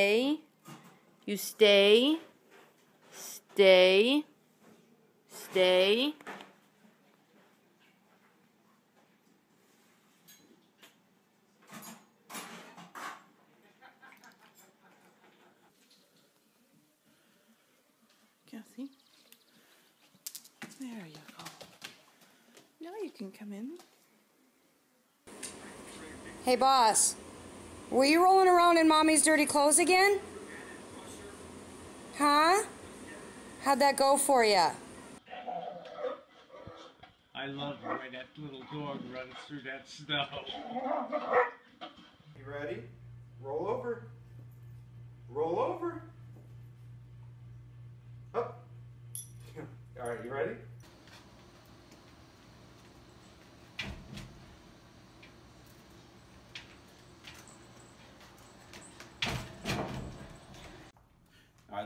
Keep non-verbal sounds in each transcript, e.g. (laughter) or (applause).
Stay. You stay. Stay. Stay. Kathy. There you go. Now you can come in. Hey, boss. Were you rolling around in mommy's dirty clothes again? Huh? How'd that go for you? I love the way that little dog runs through that snow. You ready? Roll over. Roll over. Up. (laughs) All right, you ready?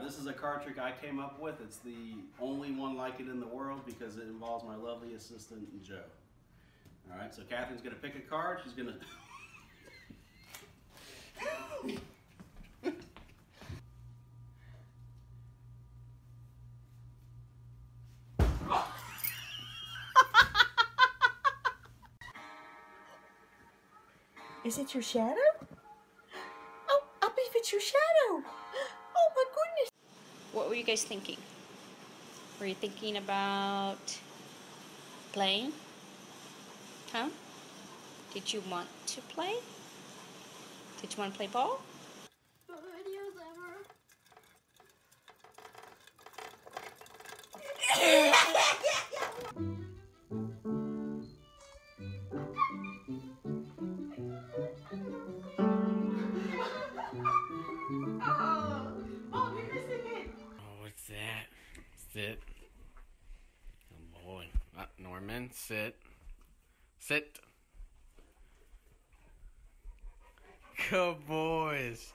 This is a card trick I came up with. It's the only one like it in the world because it involves my lovely assistant, Joe. All right, so Catherine's gonna pick a card. She's gonna. (laughs) Is it your shadow? Oh, I'll be if it's your shadow. What were you guys thinking? Were you thinking about playing? Huh? Did you want to play? Did you want to play ball? Norman, sit. Sit. Good boys.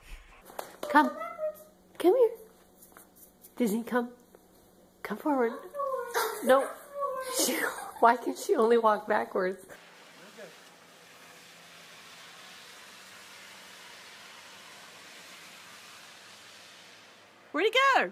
Come. Come here. Disney, come. Come forward. No. She, why can she only walk backwards? Where'd he go?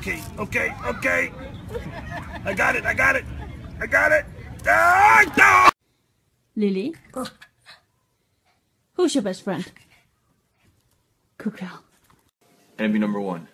Okay, okay, okay. I got it, I got it, I got it. Ah, no! Lily? Who's your best friend? Kukel. Enemy number one.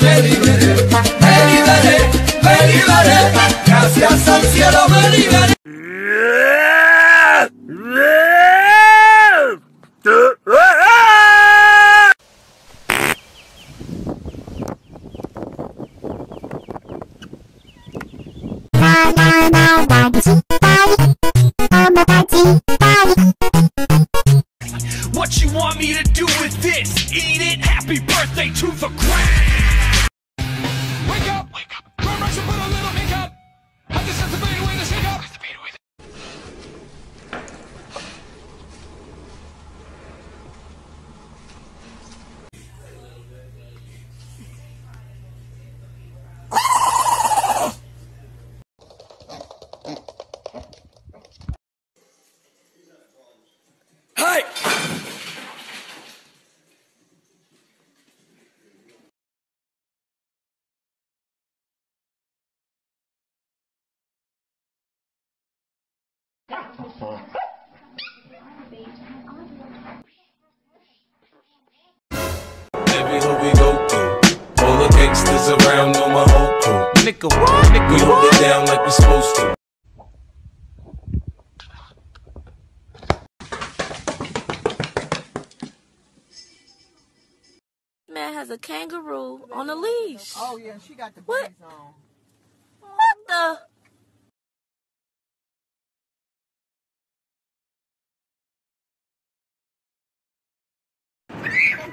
Me liberé. Me liberé, me liberé, gracias al cielo me liberé. What you want me to do with this? Eat it? Happy birthday to the ground! Everywhere we go through, all the gangsters around know my whole crew. Nigga, what? Nigga, we hold it down like we're supposed to. Man has a kangaroo on a leash. Oh yeah, she got the what? on. What the?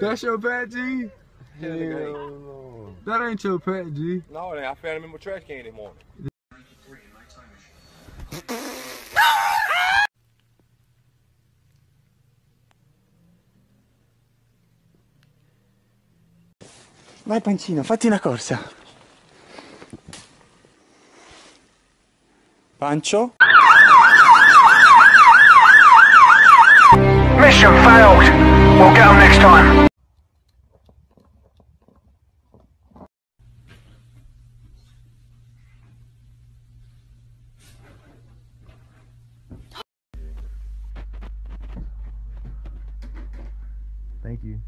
That's your pet, G? Hell no. That ain't your pet, G. No, I found him in my trash can this morning. Vai Pancino, fatti una corsa. Pancio? Mission failed. We'll get them next time. Thank you.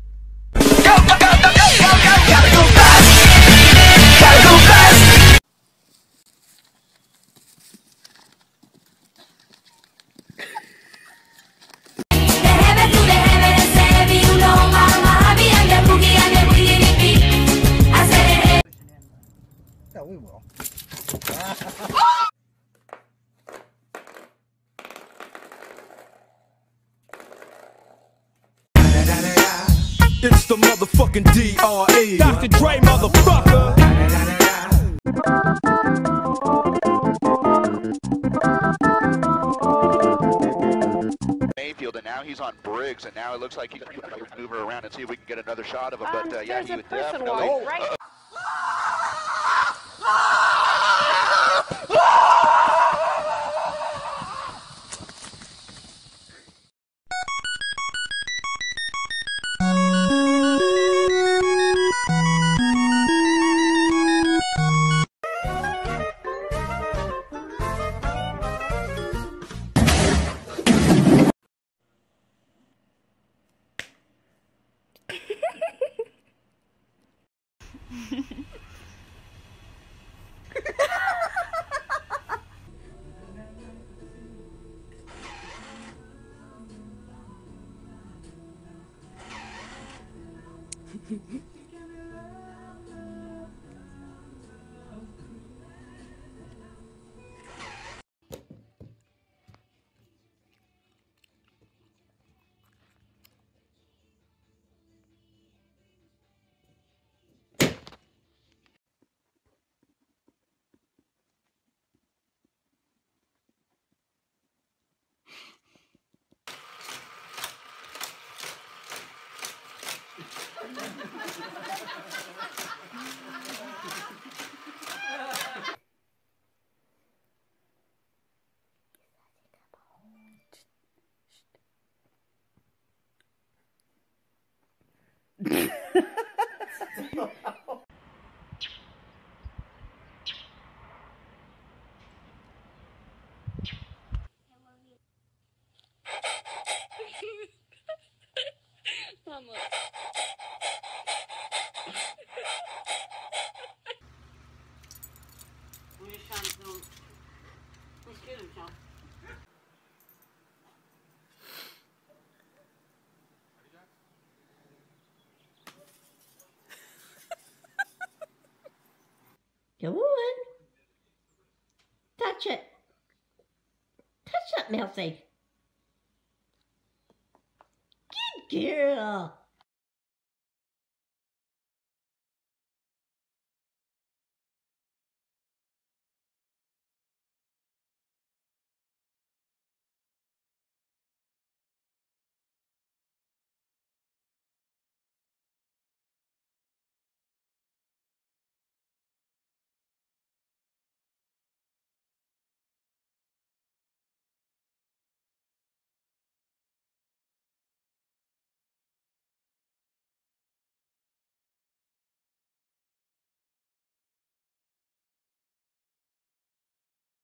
Yeah, we will. (laughs) It's the motherfucking DRE. Dr. Dre, motherfucker. Mayfield, and now he's on Briggs, and now it looks like he's moving around and see if we can get another shot of him. But uh, yeah, he would definitely. uh, Mama. We're just trying to film. Let's get him, Sean. Go on. Touch it. That, Melcy. Good girl.